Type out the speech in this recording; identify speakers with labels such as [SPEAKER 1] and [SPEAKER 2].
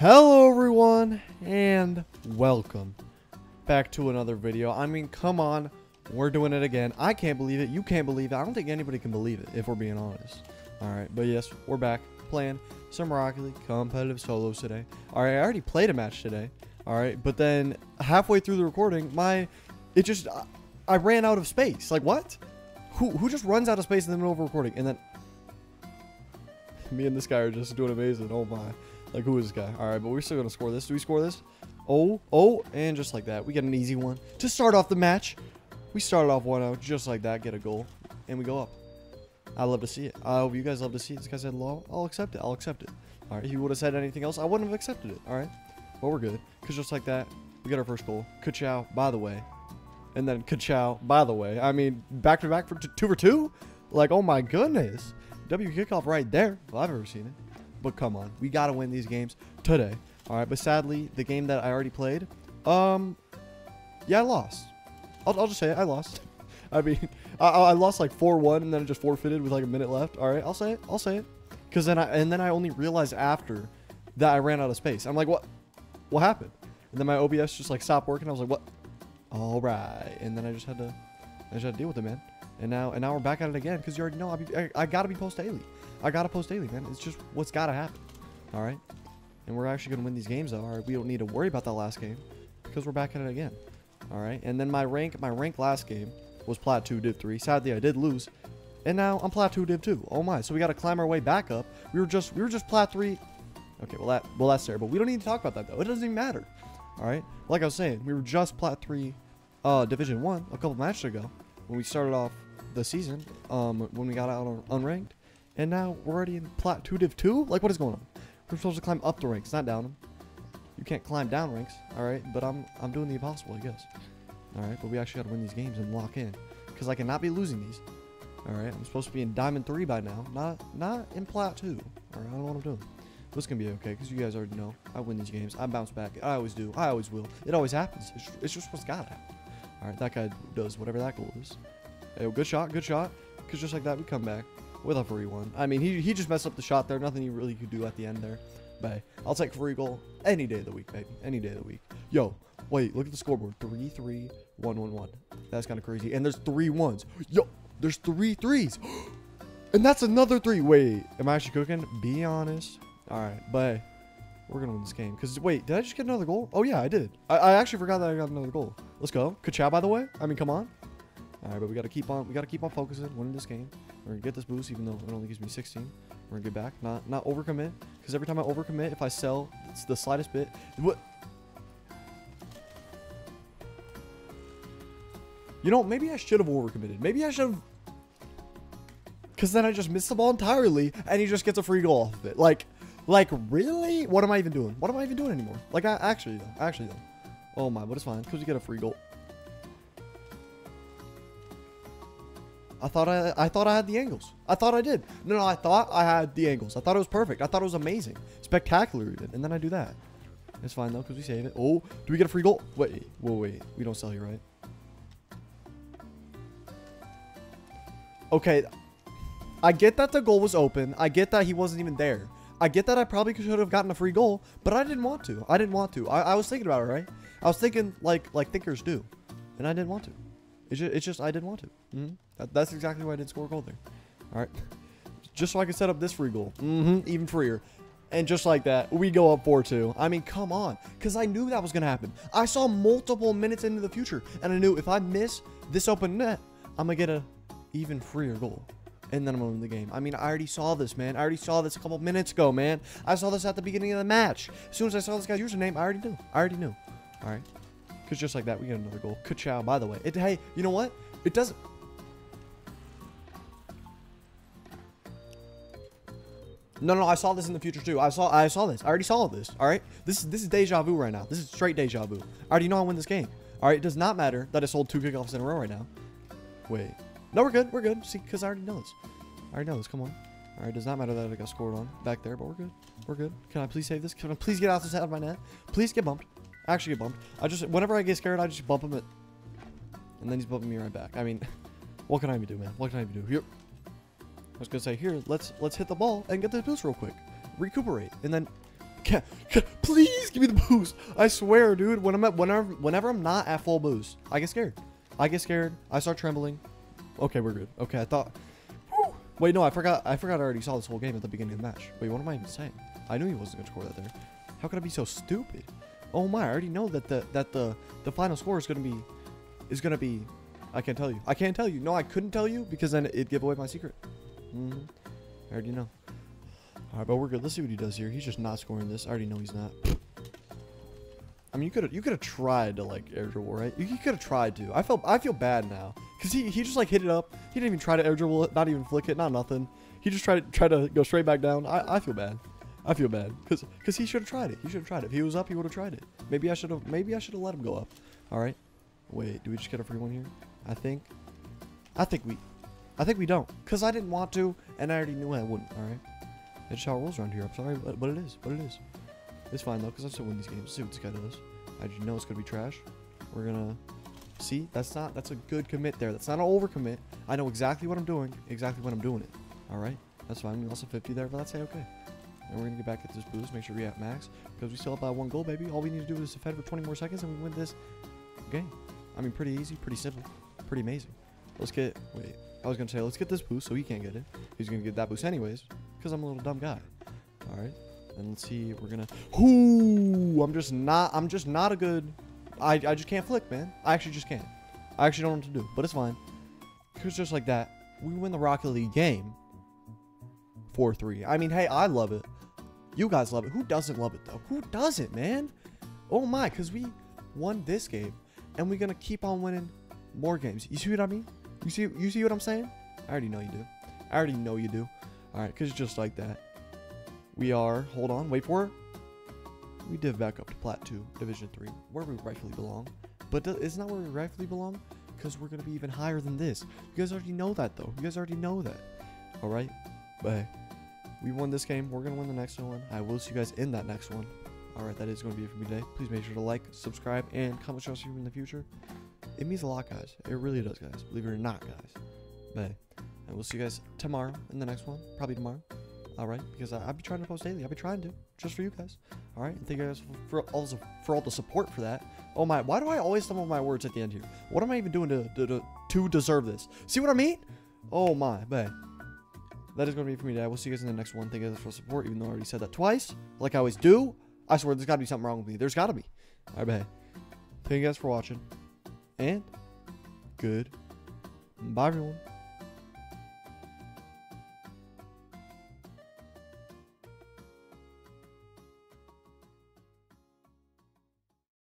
[SPEAKER 1] Hello everyone and welcome back to another video. I mean, come on, we're doing it again. I can't believe it. You can't believe it. I don't think anybody can believe it if we're being honest. All right, but yes, we're back playing some Rocket League competitive solos today. All right, I already played a match today. All right, but then halfway through the recording, my it just I, I ran out of space. Like what? Who who just runs out of space in the middle of recording and then me and this guy are just doing amazing. Oh my. Like, who is this guy? All right, but we're still going to score this. Do we score this? Oh, oh, and just like that. We get an easy one. To start off the match, we started off 1-0 just like that. Get a goal, and we go up. I love to see it. I hope you guys love to see it. This guy said low. I'll accept it. I'll accept it. All right, if he would have said anything else, I wouldn't have accepted it. All right, but we're good. Because just like that, we get our first goal. Ka-chow, by the way. And then ka-chow, by the way. I mean, back-to-back for two for two? Like, oh my goodness. W kickoff right there. If I've ever seen it. But come on, we gotta win these games today. All right, but sadly, the game that I already played, um, yeah, I lost. I'll, I'll just say it, I lost. I mean, I, I lost like 4-1 and then I just forfeited with like a minute left. All right, I'll say it. I'll say it. Cause then I and then I only realized after that I ran out of space. I'm like, what? What happened? And then my OBS just like stopped working. I was like, what? All right. And then I just had to, I just had to deal with it, man. And now, and now we're back at it again because you already know I, be, I, I gotta be post daily. I gotta post daily, man. It's just what's gotta happen. All right. And we're actually gonna win these games though. All right. We don't need to worry about that last game because we're back at it again. All right. And then my rank, my rank last game was plat two, div three. Sadly, I did lose. And now I'm plat two, div two. Oh my. So we gotta climb our way back up. We were just, we were just plat three. Okay. Well, that, well, that's terrible. We don't need to talk about that though. It doesn't even matter. All right. Like I was saying, we were just plat three, uh, division one a couple matches ago when we started off the season. Um, when we got out unranked. And now we're already in plat 2 div 2? Like, what is going on? We're supposed to climb up the ranks, not down them. You can't climb down ranks, alright? But I'm I'm doing the impossible, I guess. Alright, but we actually got to win these games and lock in. Because I cannot be losing these. Alright, I'm supposed to be in Diamond 3 by now. Not not in Plat 2. Alright, I don't know what I'm doing. This to be okay, because you guys already know. I win these games. I bounce back. I always do. I always will. It always happens. It's, it's just what's got to happen. Alright, that guy does whatever that goal is. Hey, good shot, good shot. Because just like that, we come back with a free one. I mean, he, he just messed up the shot there. Nothing he really could do at the end there. But I'll take free goal any day of the week, baby. Any day of the week. Yo, wait, look at the scoreboard. 3 3 1 1 1. That's kind of crazy. And there's three ones. Yo, there's three threes. and that's another three. Wait, am I actually cooking? Be honest. All right, but we're going to win this game. Because, wait, did I just get another goal? Oh, yeah, I did. I, I actually forgot that I got another goal. Let's go. Ka-chow, by the way. I mean, come on. All right, but we got to keep on. We got to keep on focusing, winning this game. We're gonna get this boost, even though it only gives me 16. We're gonna get back, not not overcommit, because every time I overcommit, if I sell, it's the slightest bit. What? You know, maybe I should have overcommitted. Maybe I should have. Because then I just missed the ball entirely, and he just gets a free goal off of it. Like, like really? What am I even doing? What am I even doing anymore? Like, I actually actually though. Oh my, but it's fine because you get a free goal. I thought I, I thought I had the angles. I thought I did. No, no, I thought I had the angles. I thought it was perfect. I thought it was amazing, spectacular even. And then I do that. It's fine though, because we save it. Oh, do we get a free goal? Wait, whoa, wait. We don't sell here, right? Okay, I get that the goal was open. I get that he wasn't even there. I get that I probably should have gotten a free goal, but I didn't want to. I didn't want to. I, I was thinking about it, right? I was thinking like like thinkers do, and I didn't want to. It's just, it's just I didn't want to. Mm -hmm. that, that's exactly why I didn't score a goal there. All right. Just so I could set up this free goal. Mm -hmm. Even freer. And just like that, we go up 4-2. I mean, come on. Because I knew that was going to happen. I saw multiple minutes into the future. And I knew if I miss this open net, I'm going to get a even freer goal. And then I'm going to win the game. I mean, I already saw this, man. I already saw this a couple minutes ago, man. I saw this at the beginning of the match. As soon as I saw this guy's username, I already knew. I already knew. All right. Because just like that, we get another goal. Ka-chow, by the way. It, hey, you know what? It doesn't... No, no, I saw this in the future too. I saw I saw this. I already saw this. All right? This is this is deja vu right now. This is straight deja vu. I already know I win this game. All right? It does not matter that I sold two kickoffs in a row right now. Wait. No, we're good. We're good. See, because I already know this. I already know this. Come on. All right, does not matter that I got scored on back there, but we're good. We're good. Can I please save this? Can I please get out this out of my net? Please get bumped actually get bumped. I just, whenever I get scared, I just bump him at, and then he's bumping me right back. I mean, what can I even do, man? What can I even do? Here, I was gonna say, here, let's let's hit the ball and get this boost real quick, recuperate, and then Can, can, please give me the boost. I swear, dude. When I'm at whenever whenever I'm not at full boost, I get scared. I get scared. I start trembling. Okay, we're good. Okay, I thought. Wait, no, I forgot. I forgot. I already saw this whole game at the beginning of the match. Wait, what am I even saying? I knew he wasn't gonna score that there. How could I be so stupid? Oh my! I already know that the that the the final score is gonna be is gonna be. I can't tell you. I can't tell you. No, I couldn't tell you because then it'd give away my secret. Mm -hmm. I already know. All right, but we're good. Let's see what he does here. He's just not scoring this. I already know he's not. I mean, you could have you could have tried to like air dribble, right? You, you could have tried to. I felt I feel bad now because he he just like hit it up. He didn't even try to air dribble it, not even flick it, not nothing. He just tried to try to go straight back down. I, I feel bad. I feel bad because because he should have tried it. He should have tried it. If he was up, he would have tried it. Maybe I should have maybe I should have let him go up. All right. Wait, do we just get a free one here? I think. I think we. I think we don't because I didn't want to and I already knew I wouldn't. All right. It's how it rolls around here. I'm sorry, but, but it is. But it is. It's fine though, because I still win these games. see what this guy does. I just know it's gonna be trash. We're gonna see. That's not. That's a good commit there. That's not an overcommit. I know exactly what I'm doing. Exactly when I'm doing it. All right. That's fine. We also 50 there, but that's a okay. And we're gonna get back at this boost. Make sure we at max because we still have that one goal, baby. All we need to do is defend for 20 more seconds, and we win this game. I mean, pretty easy, pretty simple, pretty amazing. Let's get. Wait. I was gonna say let's get this boost so he can't get it. He's gonna get that boost anyways because I'm a little dumb guy. All right, and let's see. We're gonna. Ooh, I'm just not. I'm just not a good. I I just can't flick, man. I actually just can't. I actually don't know what to do, but it's fine. Cause just like that, we win the Rocket League game. Four three. I mean, hey, I love it. You guys love it. Who doesn't love it though? Who doesn't, man? Oh my, cause we won this game, and we're gonna keep on winning more games. You see what I mean? You see, you see what I'm saying? I already know you do. I already know you do. All right, because just like that, we are. Hold on, wait for it. We div back up to Plat 2, Division 3, where we rightfully belong. But isn't where we rightfully belong? Because we're going to be even higher than this. You guys already know that, though. You guys already know that. All right? But hey, we won this game. We're going to win the next one. I will see you guys in that next one. All right, that is going to be it for me today. Please make sure to like, subscribe, and comment show us in the future. It means a lot, guys. It really does, guys. Believe it or not, guys. But and we'll see you guys tomorrow in the next one. Probably tomorrow. All right, because I, will be trying to post daily. I'll be trying to, just for you guys. All right, and thank you guys for all the, for all the support for that. Oh my, why do I always stumble my words at the end here? What am I even doing to to, to deserve this? See what I mean? Oh my, but that is going to be it for me today. We'll see you guys in the next one. Thank you guys for the support, even though I already said that twice, like I always do. I swear, there's got to be something wrong with me. There's got to be. All right, bye. Thank you guys for watching, and good. Bye, everyone.